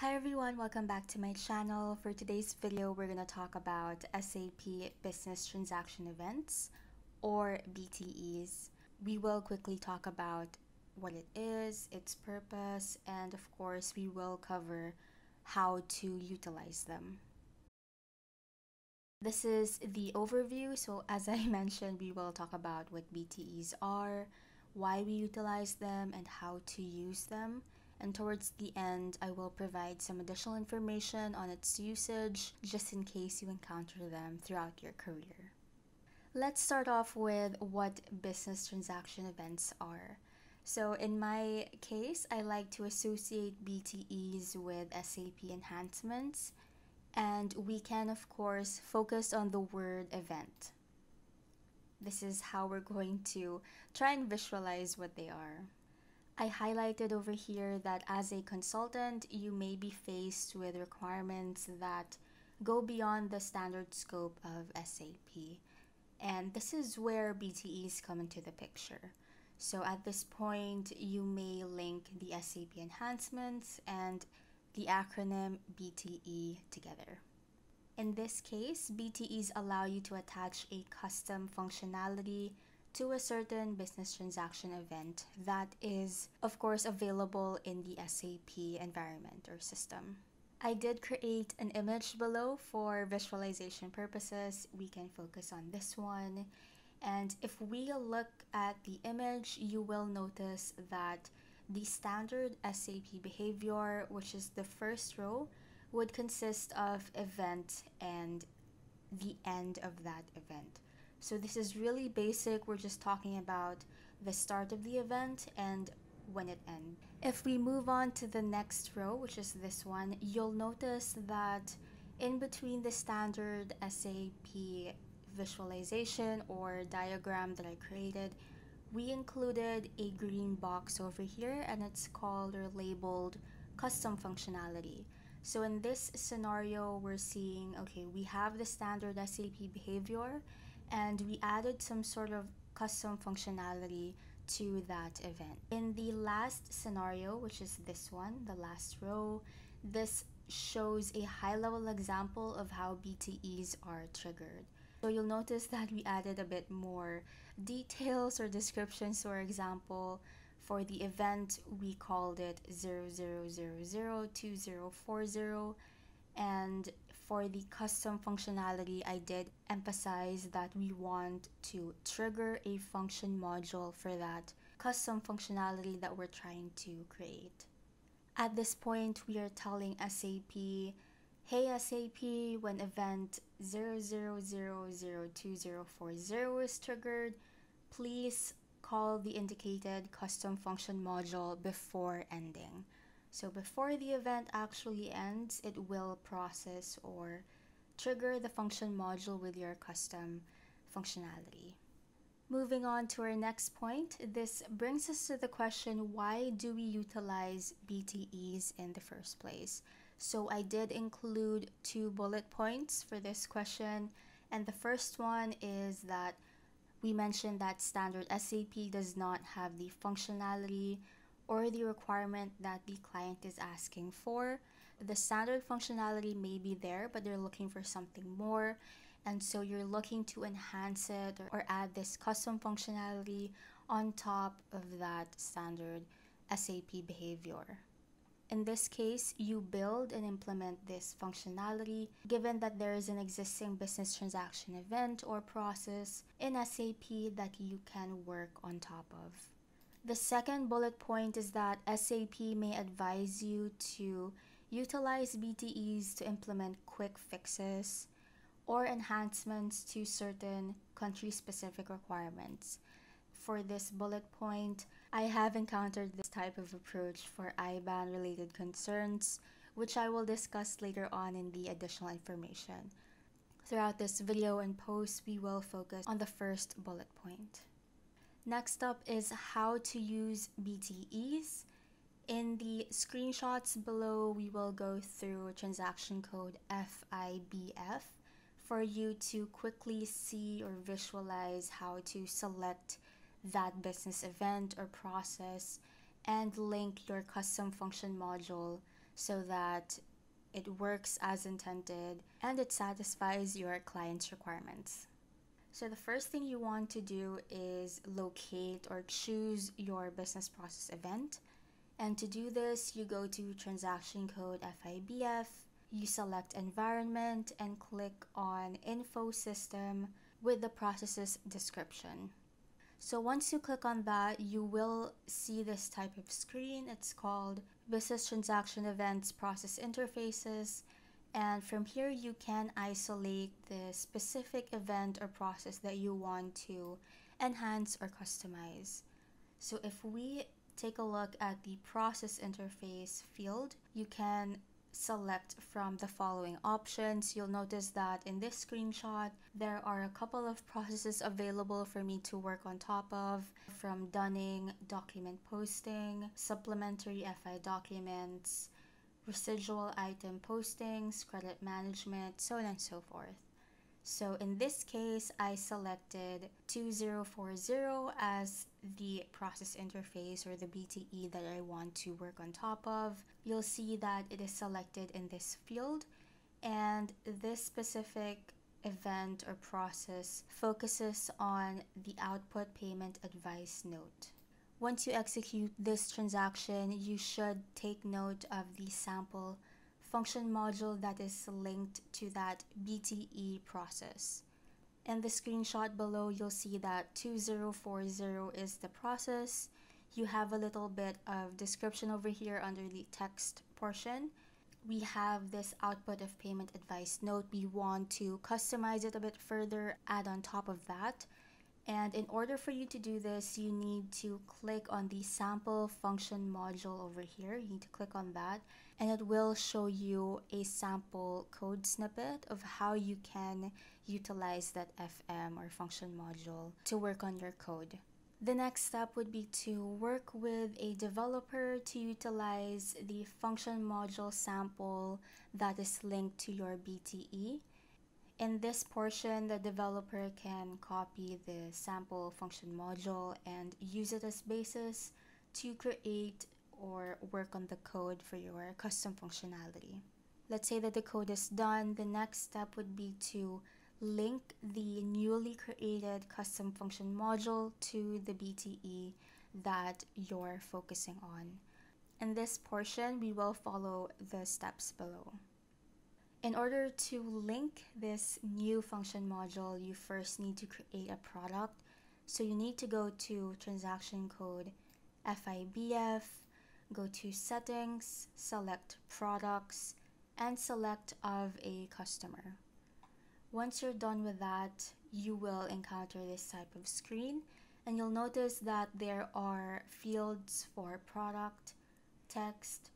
Hi everyone, welcome back to my channel. For today's video, we're going to talk about SAP Business Transaction Events or BTEs. We will quickly talk about what it is, its purpose, and of course, we will cover how to utilize them. This is the overview. So, as I mentioned, we will talk about what BTEs are, why we utilize them, and how to use them. And towards the end, I will provide some additional information on its usage just in case you encounter them throughout your career. Let's start off with what business transaction events are. So, in my case, I like to associate BTEs with SAP enhancements, and we can, of course, focus on the word event. This is how we're going to try and visualize what they are. I highlighted over here that as a consultant, you may be faced with requirements that go beyond the standard scope of SAP. And this is where BTEs come into the picture. So at this point, you may link the SAP enhancements and the acronym BTE together. In this case, BTEs allow you to attach a custom functionality to a certain business transaction event that is, of course, available in the SAP environment or system. I did create an image below for visualization purposes. We can focus on this one. And if we look at the image, you will notice that the standard SAP behavior, which is the first row, would consist of event and the end of that event. So this is really basic. We're just talking about the start of the event and when it ends. If we move on to the next row, which is this one, you'll notice that in between the standard SAP visualization or diagram that I created, we included a green box over here and it's called or labeled custom functionality. So in this scenario, we're seeing, okay, we have the standard SAP behavior and we added some sort of custom functionality to that event. In the last scenario, which is this one, the last row, this shows a high level example of how BTEs are triggered. So you'll notice that we added a bit more details or descriptions. For example, for the event, we called it 00002040 and for the custom functionality, I did emphasize that we want to trigger a function module for that custom functionality that we're trying to create. At this point, we are telling SAP, hey SAP, when event 00002040 is triggered, please call the indicated custom function module before ending. So before the event actually ends, it will process or trigger the function module with your custom functionality. Moving on to our next point, this brings us to the question why do we utilize BTEs in the first place? So I did include two bullet points for this question, and the first one is that we mentioned that standard SAP does not have the functionality or the requirement that the client is asking for. The standard functionality may be there, but they're looking for something more. And so you're looking to enhance it or, or add this custom functionality on top of that standard SAP behavior. In this case, you build and implement this functionality given that there is an existing business transaction event or process in SAP that you can work on top of. The second bullet point is that SAP may advise you to utilize BTEs to implement quick fixes or enhancements to certain country specific requirements. For this bullet point, I have encountered this type of approach for IBAN related concerns, which I will discuss later on in the additional information. Throughout this video and post, we will focus on the first bullet point. Next up is how to use BTEs. In the screenshots below, we will go through transaction code FIBF for you to quickly see or visualize how to select that business event or process and link your custom function module so that it works as intended and it satisfies your client's requirements. So, the first thing you want to do is locate or choose your business process event. And to do this, you go to transaction code FIBF, you select environment, and click on info system with the process's description. So once you click on that, you will see this type of screen. It's called Business Transaction Events Process Interfaces. And from here, you can isolate the specific event or process that you want to enhance or customize. So if we take a look at the process interface field, you can select from the following options. You'll notice that in this screenshot, there are a couple of processes available for me to work on top of from dunning, document posting, supplementary FI documents, residual item postings, credit management, so on and so forth. So in this case, I selected 2040 as the process interface or the BTE that I want to work on top of. You'll see that it is selected in this field and this specific event or process focuses on the output payment advice note. Once you execute this transaction, you should take note of the sample function module that is linked to that BTE process. In the screenshot below, you'll see that 2040 is the process. You have a little bit of description over here under the text portion. We have this output of payment advice note. We want to customize it a bit further, add on top of that. And in order for you to do this, you need to click on the sample function module over here. You need to click on that and it will show you a sample code snippet of how you can utilize that FM or function module to work on your code. The next step would be to work with a developer to utilize the function module sample that is linked to your BTE. In this portion, the developer can copy the sample function module and use it as basis to create or work on the code for your custom functionality. Let's say that the code is done. The next step would be to link the newly created custom function module to the BTE that you're focusing on. In this portion, we will follow the steps below. In order to link this new function module, you first need to create a product. So you need to go to transaction code FIBF go to settings, select products, and select of a customer. Once you're done with that, you will encounter this type of screen and you'll notice that there are fields for product, text,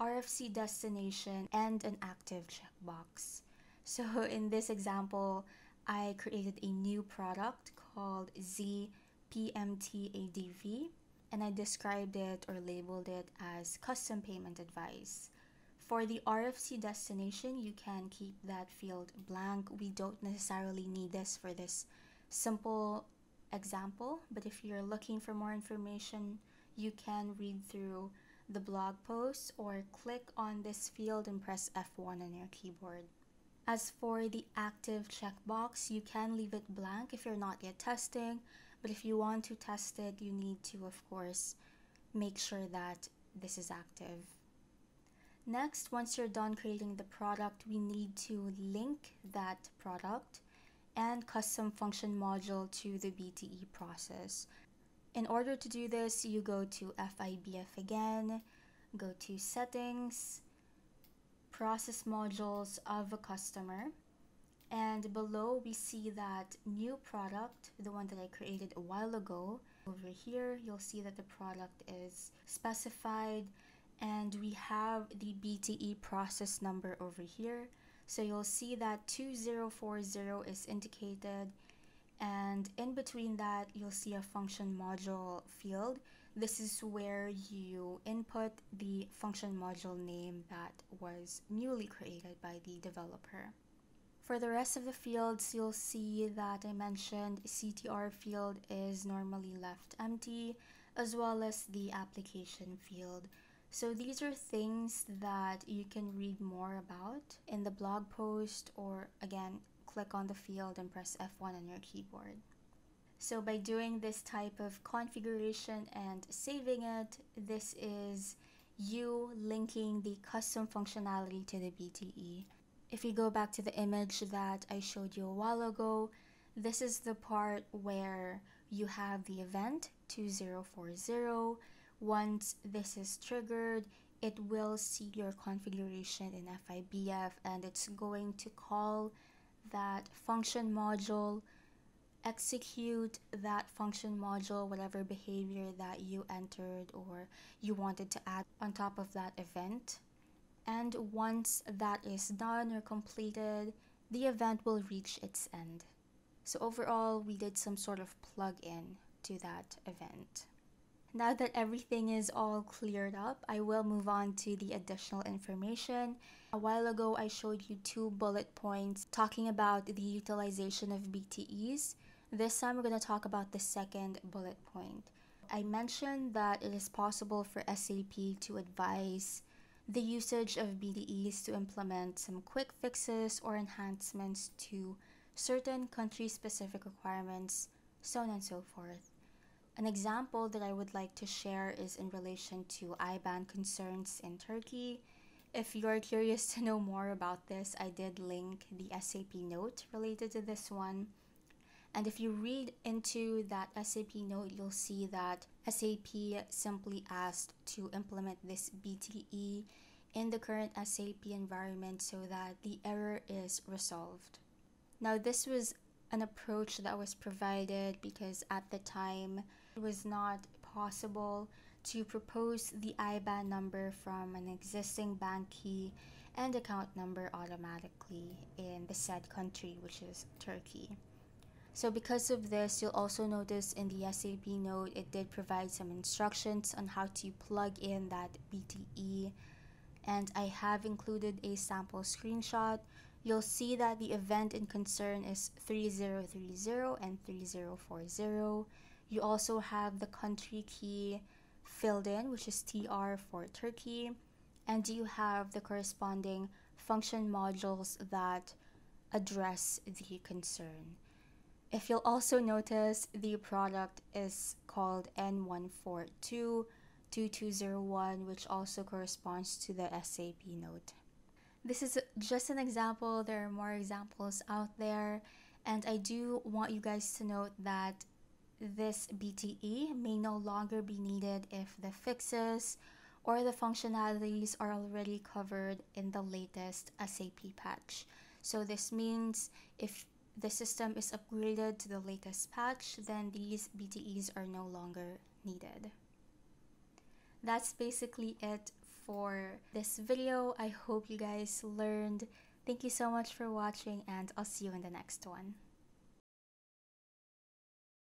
RFC destination, and an active checkbox. So in this example, I created a new product called ZPMTADV and I described it or labeled it as custom payment advice. For the RFC destination, you can keep that field blank. We don't necessarily need this for this simple example, but if you're looking for more information, you can read through the blog post or click on this field and press F1 on your keyboard. As for the active checkbox, you can leave it blank if you're not yet testing, but if you want to test it, you need to, of course, make sure that this is active. Next, once you're done creating the product, we need to link that product and custom function module to the BTE process. In order to do this, you go to FIBF again, go to settings, process modules of a customer, and below we see that new product the one that I created a while ago. Over here you'll see that the product is specified and we have the BTE process number over here. So you'll see that 2040 is indicated and in between that you'll see a function module field this is where you input the function module name that was newly created by the developer for the rest of the fields, you'll see that I mentioned CTR field is normally left empty as well as the application field. So these are things that you can read more about in the blog post or again, click on the field and press F1 on your keyboard. So by doing this type of configuration and saving it, this is you linking the custom functionality to the BTE. If you go back to the image that I showed you a while ago, this is the part where you have the event 2040. Once this is triggered, it will see your configuration in FIBF and it's going to call that function module, execute that function module, whatever behavior that you entered or you wanted to add on top of that event. And once that is done or completed, the event will reach its end. So overall, we did some sort of plug-in to that event. Now that everything is all cleared up, I will move on to the additional information. A while ago, I showed you two bullet points talking about the utilization of BTEs. This time, we're going to talk about the second bullet point. I mentioned that it is possible for SAP to advise the usage of BTEs to implement some quick fixes or enhancements to certain country specific requirements, so on and so forth. An example that I would like to share is in relation to IBAN concerns in Turkey. If you're curious to know more about this, I did link the SAP note related to this one. And if you read into that SAP note, you'll see that SAP simply asked to implement this BTE in the current SAP environment so that the error is resolved. Now, this was an approach that was provided because at the time it was not possible to propose the IBAN number from an existing bank key and account number automatically in the said country, which is Turkey. So because of this, you'll also notice in the SAP note, it did provide some instructions on how to plug in that BTE. And I have included a sample screenshot you'll see that the event in concern is 3030 and 3040. You also have the country key filled in, which is TR for Turkey, and you have the corresponding function modules that address the concern. If you'll also notice, the product is called N1422201, which also corresponds to the SAP note. This is just an example. There are more examples out there. And I do want you guys to note that this BTE may no longer be needed if the fixes or the functionalities are already covered in the latest SAP patch. So this means if the system is upgraded to the latest patch, then these BTEs are no longer needed. That's basically it for this video. I hope you guys learned. Thank you so much for watching and I'll see you in the next one.